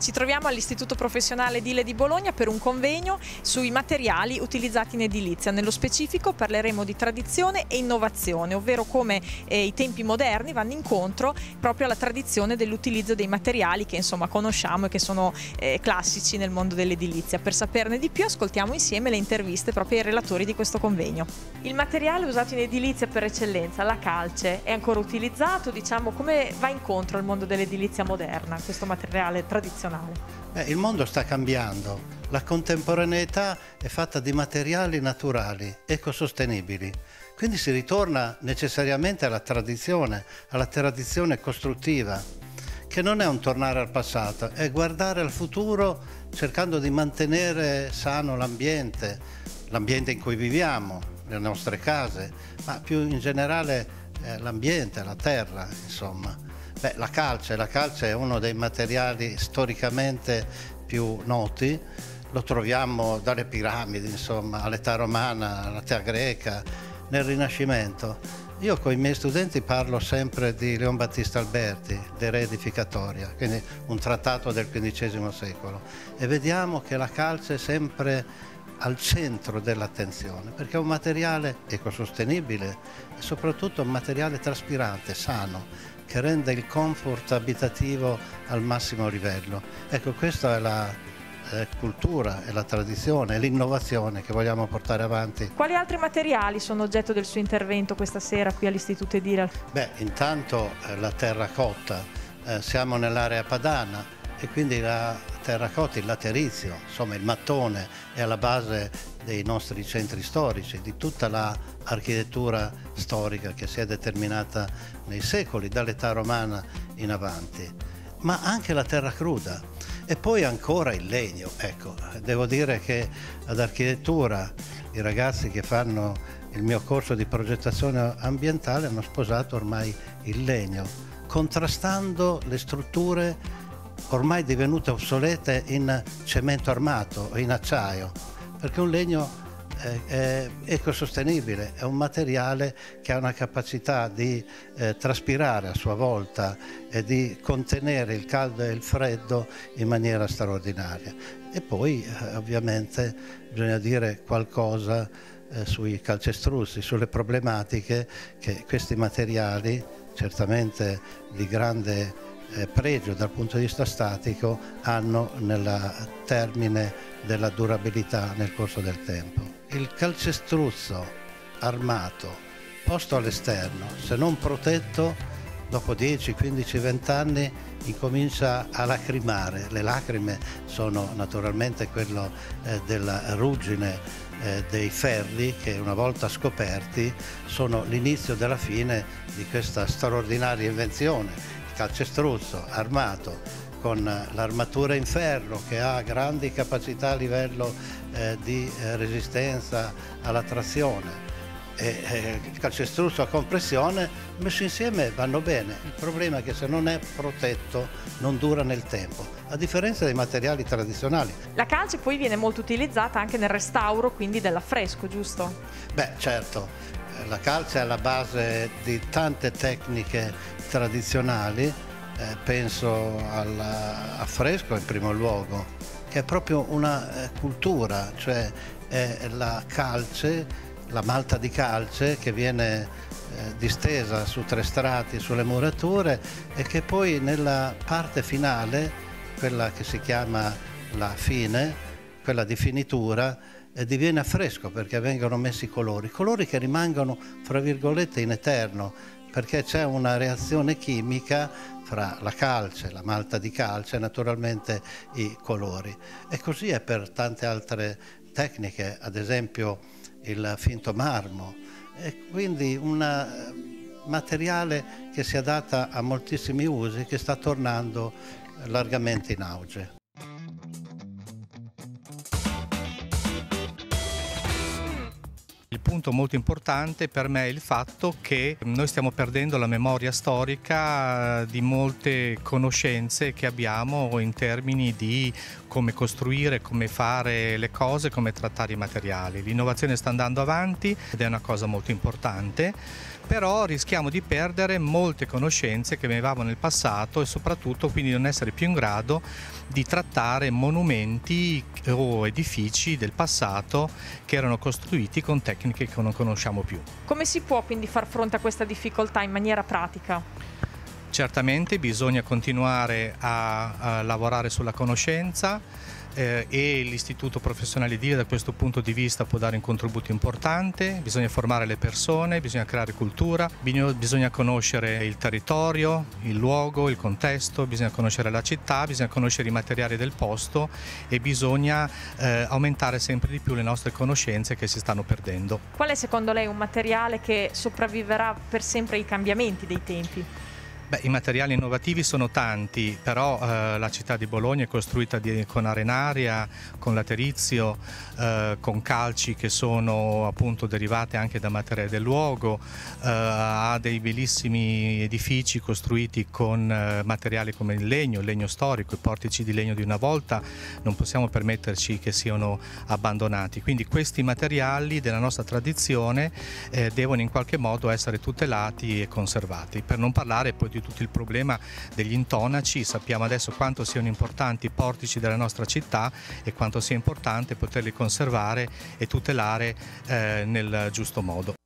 Ci troviamo all'Istituto Professionale Edile di Bologna per un convegno sui materiali utilizzati in edilizia. Nello specifico parleremo di tradizione e innovazione, ovvero come eh, i tempi moderni vanno incontro proprio alla tradizione dell'utilizzo dei materiali che insomma conosciamo e che sono eh, classici nel mondo dell'edilizia. Per saperne di più ascoltiamo insieme le interviste proprio ai relatori di questo convegno. Il materiale usato in edilizia per eccellenza, la calce, è ancora utilizzato? Diciamo come va incontro al mondo dell'edilizia moderna questo materiale tradizionale? Tradizionale? Beh, il mondo sta cambiando. La contemporaneità è fatta di materiali naturali, ecosostenibili. Quindi si ritorna necessariamente alla tradizione, alla tradizione costruttiva, che non è un tornare al passato, è guardare al futuro cercando di mantenere sano l'ambiente, l'ambiente in cui viviamo, le nostre case, ma più in generale eh, l'ambiente, la terra, insomma. Beh, la calce, la calce è uno dei materiali storicamente più noti, lo troviamo dalle piramidi, insomma, all'età romana, all'età greca, nel Rinascimento. Io con i miei studenti parlo sempre di Leon Battista Alberti, De Re Edificatoria, quindi un trattato del XV secolo, e vediamo che la calce è sempre al centro dell'attenzione, perché è un materiale ecosostenibile e soprattutto un materiale traspirante, sano, che rende il comfort abitativo al massimo livello. Ecco, questa è la eh, cultura, è la tradizione, è l'innovazione che vogliamo portare avanti. Quali altri materiali sono oggetto del suo intervento questa sera qui all'Istituto Edile? Beh, intanto eh, la terracotta, eh, siamo nell'area padana e quindi la terracotta, il laterizio, insomma il mattone è alla base dei nostri centri storici, di tutta l'architettura storica che si è determinata nei secoli, dall'età romana in avanti, ma anche la terra cruda e poi ancora il legno. Ecco, devo dire che ad architettura i ragazzi che fanno il mio corso di progettazione ambientale hanno sposato ormai il legno, contrastando le strutture ormai divenute obsolete in cemento armato in acciaio, perché un legno è ecosostenibile, è un materiale che ha una capacità di eh, traspirare a sua volta e di contenere il caldo e il freddo in maniera straordinaria. E poi eh, ovviamente bisogna dire qualcosa eh, sui calcestruzzi, sulle problematiche che questi materiali, certamente di grande eh, pregio dal punto di vista statico, hanno nel termine della durabilità nel corso del tempo. Il calcestruzzo armato posto all'esterno, se non protetto, dopo 10, 15, 20 anni incomincia a lacrimare. Le lacrime sono naturalmente quello eh, della ruggine eh, dei ferri che una volta scoperti sono l'inizio della fine di questa straordinaria invenzione. Calcestruzzo armato con l'armatura in ferro che ha grandi capacità a livello eh, di eh, resistenza alla trazione e eh, il calcestruzzo a compressione messi insieme vanno bene. Il problema è che se non è protetto non dura nel tempo, a differenza dei materiali tradizionali. La calce poi viene molto utilizzata anche nel restauro, quindi dell'affresco, giusto? Beh, certo. La calce è alla base di tante tecniche tradizionali eh, penso all'affresco in primo luogo, che è proprio una eh, cultura, cioè è la calce, la malta di calce che viene eh, distesa su tre strati sulle murature e che poi nella parte finale, quella che si chiama la fine, quella di finitura, eh, diviene affresco perché vengono messi colori, colori che rimangono fra virgolette in eterno perché c'è una reazione chimica fra la calce, la malta di calce e naturalmente i colori. E così è per tante altre tecniche, ad esempio il finto marmo e quindi un eh, materiale che si adatta a moltissimi usi che sta tornando largamente in auge. Punto molto importante per me è il fatto che noi stiamo perdendo la memoria storica di molte conoscenze che abbiamo in termini di come costruire, come fare le cose, come trattare i materiali. L'innovazione sta andando avanti ed è una cosa molto importante però rischiamo di perdere molte conoscenze che venivano nel passato e soprattutto quindi non essere più in grado di trattare monumenti o edifici del passato che erano costruiti con tecniche che non conosciamo più. Come si può quindi far fronte a questa difficoltà in maniera pratica? Certamente bisogna continuare a, a lavorare sulla conoscenza, eh, e l'Istituto Professionale Edile da questo punto di vista può dare un contributo importante, bisogna formare le persone, bisogna creare cultura, bisogna conoscere il territorio, il luogo, il contesto, bisogna conoscere la città, bisogna conoscere i materiali del posto e bisogna eh, aumentare sempre di più le nostre conoscenze che si stanno perdendo. Qual è secondo lei un materiale che sopravviverà per sempre ai cambiamenti dei tempi? Beh, I materiali innovativi sono tanti, però eh, la città di Bologna è costruita di, con arenaria, con laterizio, eh, con calci che sono appunto derivate anche da materiali del luogo, eh, ha dei bellissimi edifici costruiti con eh, materiali come il legno, il legno storico, i portici di legno di una volta, non possiamo permetterci che siano abbandonati. Quindi questi materiali della nostra tradizione eh, devono in qualche modo essere tutelati e conservati, per non parlare poi di di tutto il problema degli intonaci, sappiamo adesso quanto siano importanti i portici della nostra città e quanto sia importante poterli conservare e tutelare eh, nel giusto modo.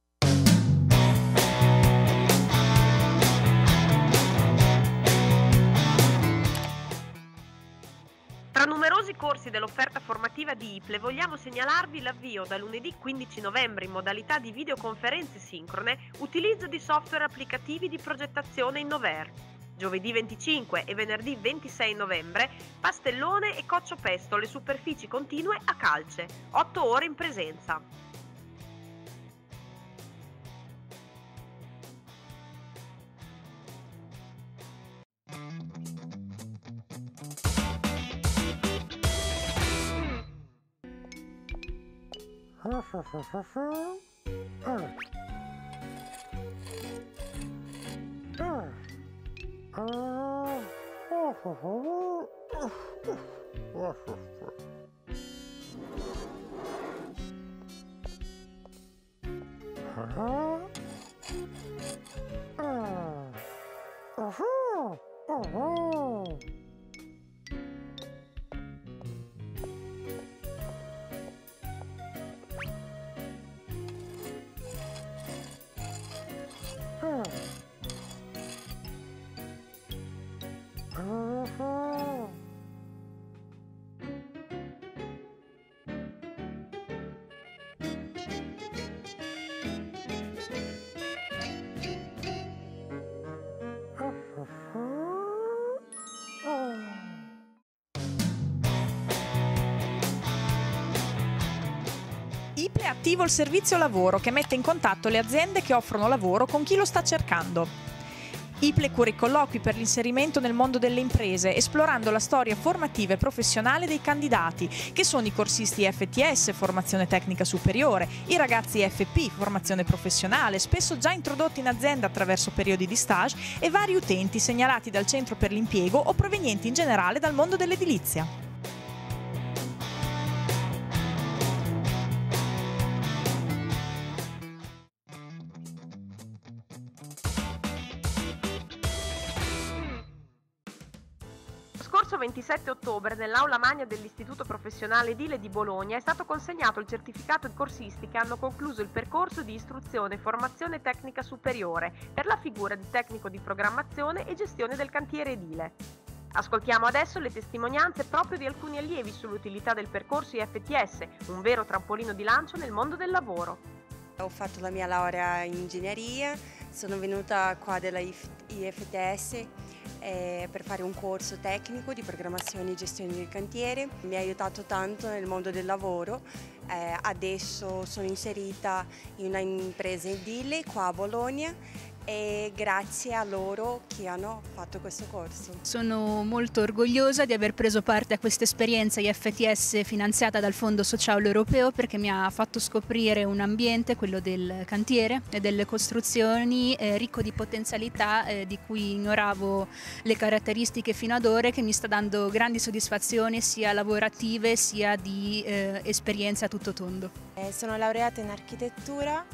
Di IPLE vogliamo segnalarvi l'avvio da lunedì 15 novembre in modalità di videoconferenze sincrone utilizzo di software applicativi di progettazione in Nover. Giovedì 25 e venerdì 26 novembre pastellone e coccio pesto le superfici continue a calce, 8 ore in presenza. ふふふふふうんうんあほふほふわふふはふうふあふふあふん attivo il servizio lavoro che mette in contatto le aziende che offrono lavoro con chi lo sta cercando. IPLE cura i colloqui per l'inserimento nel mondo delle imprese, esplorando la storia formativa e professionale dei candidati, che sono i corsisti FTS, formazione tecnica superiore, i ragazzi FP, formazione professionale, spesso già introdotti in azienda attraverso periodi di stage, e vari utenti segnalati dal centro per l'impiego o provenienti in generale dal mondo dell'edilizia. 27 ottobre nell'aula magna dell'Istituto Professionale Edile di Bologna è stato consegnato il certificato ai corsisti che hanno concluso il percorso di istruzione e formazione tecnica superiore per la figura di tecnico di programmazione e gestione del cantiere edile. Ascoltiamo adesso le testimonianze proprio di alcuni allievi sull'utilità del percorso IFTS, un vero trampolino di lancio nel mondo del lavoro. Ho fatto la mia laurea in ingegneria, sono venuta qua della IFTS eh, per fare un corso tecnico di programmazione e gestione del cantiere. Mi ha aiutato tanto nel mondo del lavoro. Eh, adesso sono inserita in una impresa edile qua a Bologna e grazie a loro che hanno fatto questo corso. Sono molto orgogliosa di aver preso parte a questa esperienza IFTS finanziata dal Fondo Sociale Europeo perché mi ha fatto scoprire un ambiente, quello del cantiere e delle costruzioni, eh, ricco di potenzialità eh, di cui ignoravo le caratteristiche fino ad ora che mi sta dando grandi soddisfazioni sia lavorative sia di eh, esperienza a tutto tondo. Eh, sono laureata in architettura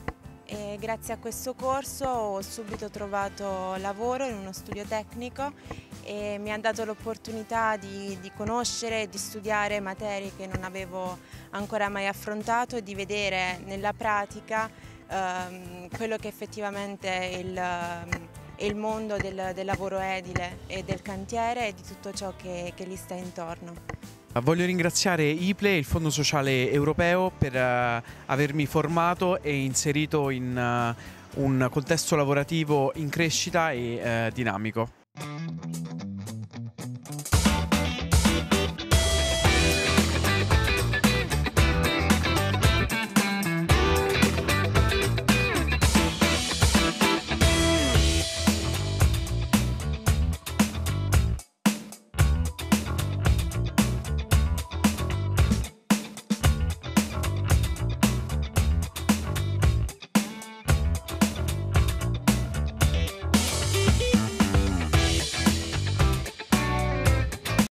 e grazie a questo corso ho subito trovato lavoro in uno studio tecnico e mi ha dato l'opportunità di, di conoscere e di studiare materie che non avevo ancora mai affrontato e di vedere nella pratica ehm, quello che effettivamente è il, è il mondo del, del, lavoro edile e del cantiere e di tutto ciò che, che gli sta intorno. Voglio ringraziare IPLE, il Fondo Sociale Europeo, per uh, avermi formato e inserito in uh, un contesto lavorativo in crescita e uh, dinamico.